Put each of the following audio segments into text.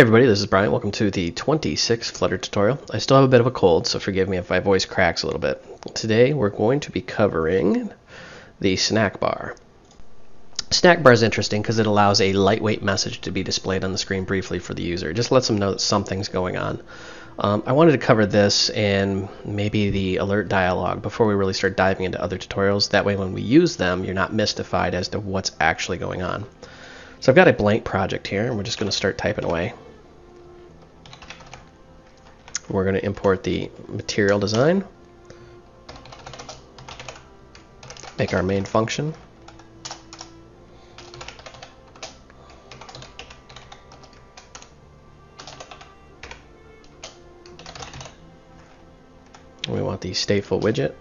Hey everybody, this is Brian. Welcome to the 26th Flutter tutorial. I still have a bit of a cold, so forgive me if my voice cracks a little bit. Today we're going to be covering the snack bar. Snack bar is interesting because it allows a lightweight message to be displayed on the screen briefly for the user. It just lets them know that something's going on. Um, I wanted to cover this and maybe the alert dialog before we really start diving into other tutorials. That way when we use them, you're not mystified as to what's actually going on. So I've got a blank project here, and we're just going to start typing away. We're going to import the material design, make our main function. We want the stateful widget.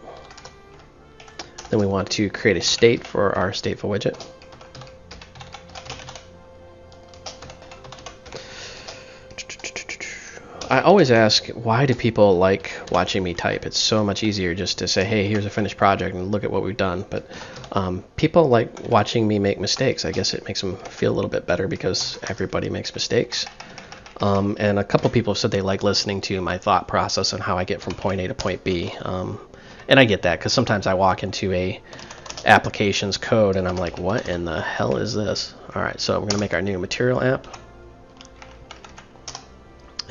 Then we want to create a state for our stateful widget. I always ask, why do people like watching me type? It's so much easier just to say, hey, here's a finished project and look at what we've done. But um, people like watching me make mistakes. I guess it makes them feel a little bit better because everybody makes mistakes. Um, and a couple people have said they like listening to my thought process and how I get from point A to point B. Um, and I get that because sometimes I walk into a application's code and I'm like, what in the hell is this? All right, so we're going to make our new material app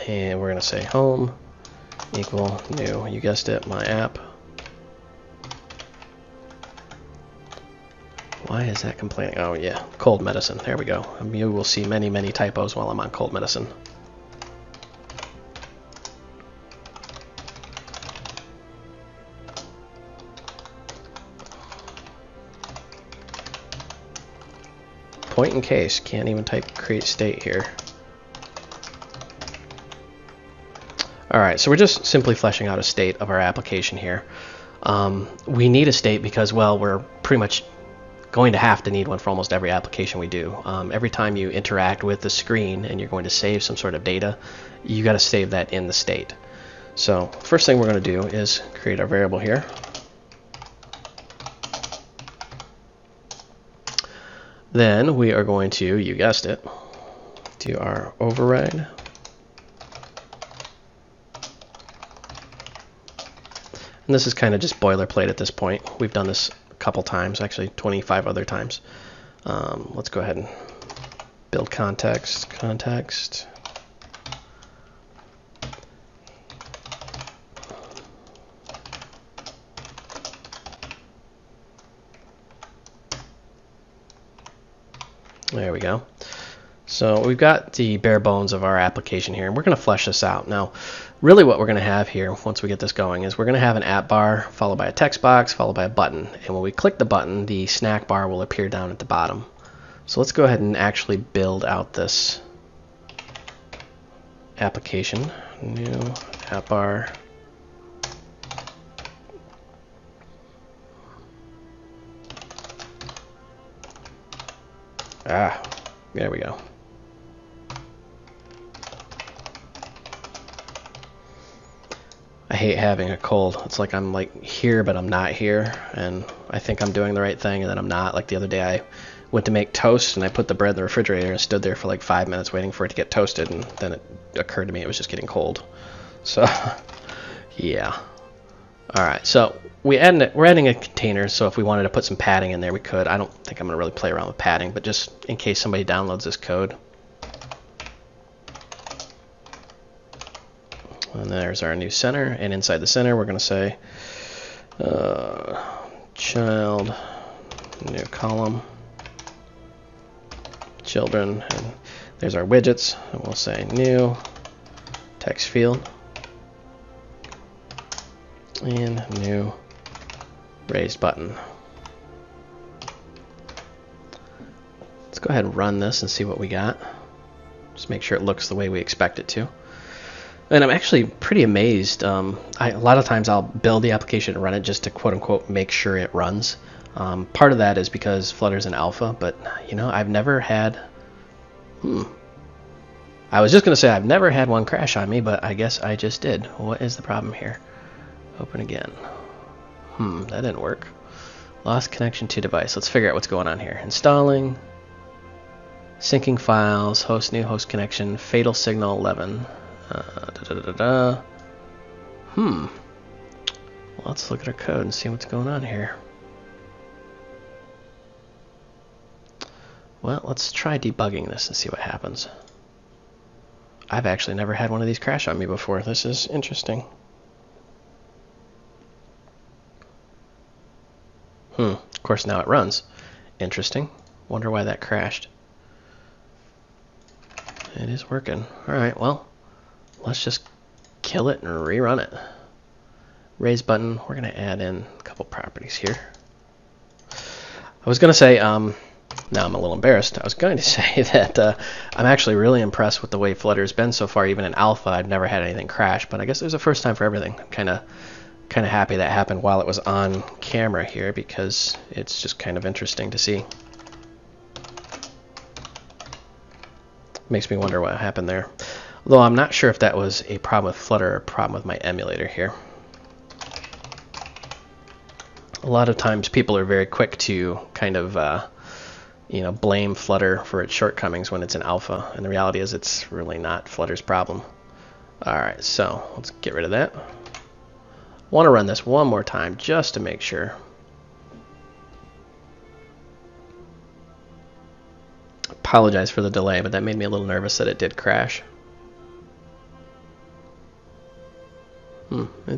and we're going to say home equal new. You guessed it, my app. Why is that complaining? Oh yeah, cold medicine. There we go. Um, you will see many, many typos while I'm on cold medicine. Point in case. Can't even type create state here. Alright, so we're just simply fleshing out a state of our application here. Um, we need a state because, well, we're pretty much going to have to need one for almost every application we do. Um, every time you interact with the screen and you're going to save some sort of data, you got to save that in the state. So first thing we're going to do is create our variable here. Then we are going to, you guessed it, do our override And this is kind of just boilerplate at this point. We've done this a couple times, actually 25 other times. Um, let's go ahead and build context, context. There we go. So we've got the bare bones of our application here, and we're going to flesh this out. Now, really what we're going to have here, once we get this going, is we're going to have an app bar followed by a text box followed by a button. And when we click the button, the snack bar will appear down at the bottom. So let's go ahead and actually build out this application. New app bar. Ah, there we go. Hate having a cold. It's like I'm like here, but I'm not here, and I think I'm doing the right thing, and then I'm not. Like the other day, I went to make toast, and I put the bread in the refrigerator and stood there for like five minutes waiting for it to get toasted, and then it occurred to me it was just getting cold. So, yeah. All right, so we add, we're adding a container, so if we wanted to put some padding in there, we could. I don't think I'm going to really play around with padding, but just in case somebody downloads this code, And there's our new center. And inside the center, we're going to say uh, child, new column, children. And there's our widgets. And we'll say new text field and new raised button. Let's go ahead and run this and see what we got. Just make sure it looks the way we expect it to. And I'm actually pretty amazed. Um, I, a lot of times I'll build the application and run it just to quote unquote make sure it runs. Um, part of that is because Flutter's an alpha, but you know, I've never had. Hmm. I was just going to say I've never had one crash on me, but I guess I just did. What is the problem here? Open again. Hmm, that didn't work. Lost connection to device. Let's figure out what's going on here. Installing. Syncing files, host new host connection, fatal signal 11. Uh, da, da, da, hmm. Let's look at our code and see what's going on here. Well, let's try debugging this and see what happens. I've actually never had one of these crash on me before. This is interesting. Hmm, of course now it runs. Interesting. Wonder why that crashed. It is working. Alright, well, let's just kill it and rerun it. Raise button, we're going to add in a couple properties here. I was going to say, um, now I'm a little embarrassed. I was going to say that uh, I'm actually really impressed with the way Flutter's been so far. Even in alpha, I've never had anything crash, but I guess there's a first time for everything. I'm kind of kind of happy that happened while it was on camera here because it's just kind of interesting to see. Makes me wonder what happened there. Although I'm not sure if that was a problem with Flutter or a problem with my emulator here. A lot of times people are very quick to kind of uh, you know, blame Flutter for its shortcomings when it's in alpha. And the reality is it's really not Flutter's problem. Alright, so let's get rid of that. want to run this one more time just to make sure. Apologize for the delay, but that made me a little nervous that it did crash.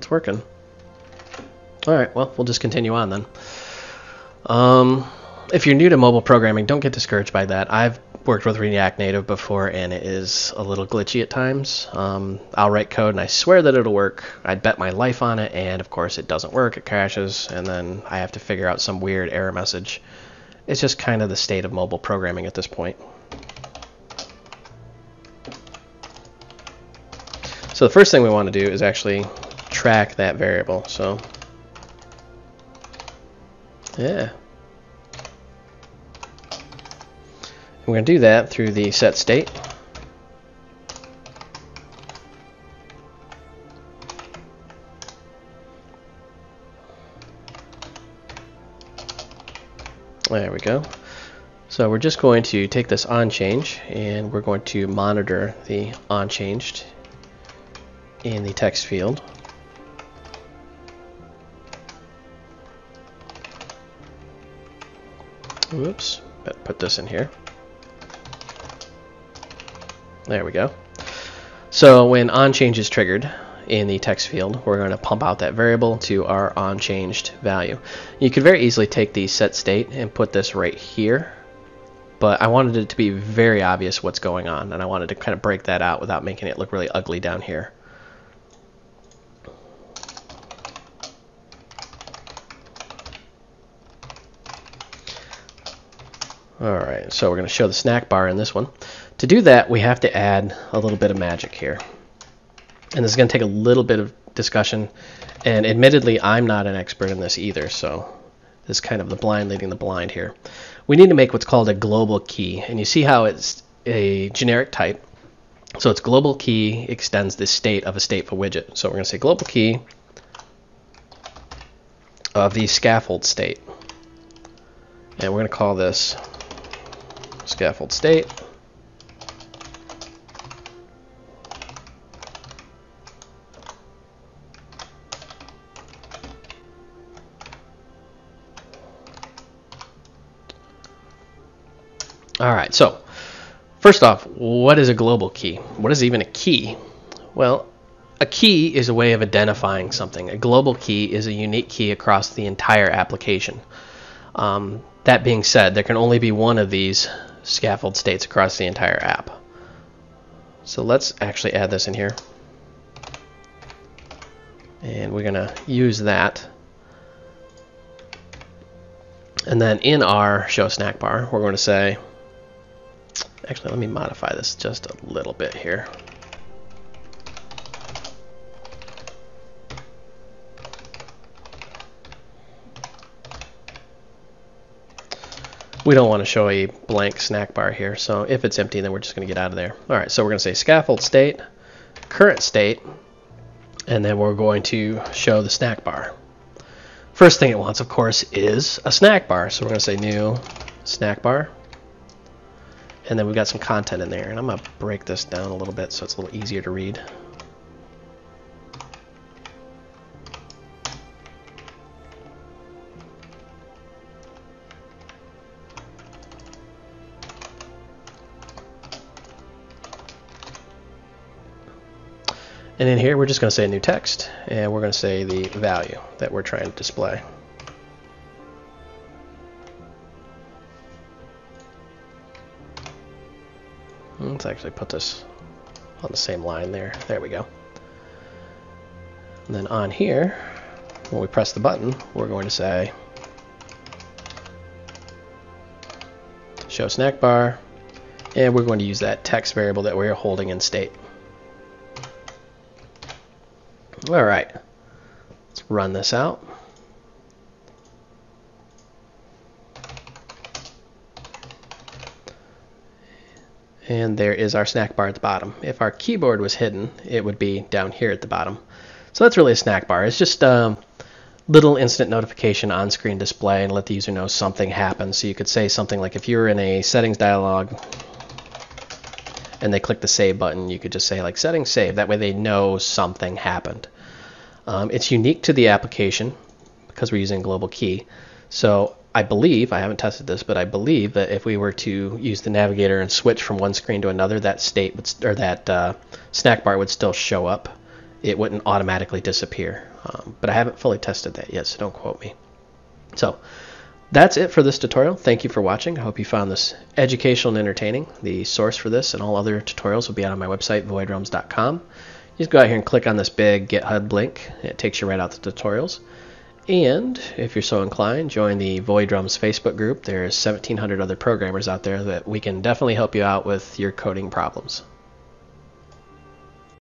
It's working. Alright, well, we'll just continue on then. Um, if you're new to mobile programming, don't get discouraged by that. I've worked with React Native before, and it is a little glitchy at times. Um, I'll write code, and I swear that it'll work. I'd bet my life on it, and of course, it doesn't work. It crashes, and then I have to figure out some weird error message. It's just kind of the state of mobile programming at this point. So the first thing we want to do is actually track that variable. So, yeah, We're going to do that through the set state. There we go. So we're just going to take this on change and we're going to monitor the on changed in the text field. Whoops, better put this in here. There we go. So when onChange is triggered in the text field, we're going to pump out that variable to our onChanged value. You could very easily take the set state and put this right here, but I wanted it to be very obvious what's going on, and I wanted to kind of break that out without making it look really ugly down here. Alright, so we're going to show the snack bar in this one. To do that, we have to add a little bit of magic here. And this is going to take a little bit of discussion. And admittedly, I'm not an expert in this either, so this is kind of the blind leading the blind here. We need to make what's called a global key. And you see how it's a generic type. So it's global key extends the state of a stateful widget. So we're going to say global key of the scaffold state. And we're going to call this scaffold state. All right, so first off, what is a global key? What is even a key? Well, a key is a way of identifying something. A global key is a unique key across the entire application. Um, that being said, there can only be one of these scaffold states across the entire app. So let's actually add this in here. And we're going to use that. And then in our show snack bar, we're going to say Actually, let me modify this just a little bit here. We don't want to show a blank snack bar here, so if it's empty, then we're just going to get out of there. All right, so we're going to say scaffold state, current state, and then we're going to show the snack bar. First thing it wants, of course, is a snack bar. So we're going to say new snack bar. and then we've got some content in there. And I'm going to break this down a little bit so it's a little easier to read. And in here, we're just going to say new text, and we're going to say the value that we're trying to display. Let's actually put this on the same line there. There we go. And then on here, when we press the button, we're going to say show snack bar, and we're going to use that text variable that we're holding in state. All right, let's run this out. And there is our snack bar at the bottom. If our keyboard was hidden, it would be down here at the bottom. So that's really a snack bar. It's just a um, little instant notification on screen display and let the user know something happened. So you could say something like if you're in a settings dialog and they click the save button, you could just say like settings save. That way they know something happened. Um, it's unique to the application because we're using global key. So I believe, I haven't tested this, but I believe that if we were to use the navigator and switch from one screen to another, that state would, or that uh, snack bar would still show up. It wouldn't automatically disappear. Um, but I haven't fully tested that yet, so don't quote me. So that's it for this tutorial. Thank you for watching. I hope you found this educational and entertaining. The source for this and all other tutorials will be out on my website, voidrealms.com. Just go out here and click on this big GitHub link. It takes you right out to tutorials. And if you're so inclined, join the VoidRealms Facebook group. There's 1,700 other programmers out there that we can definitely help you out with your coding problems.